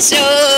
show.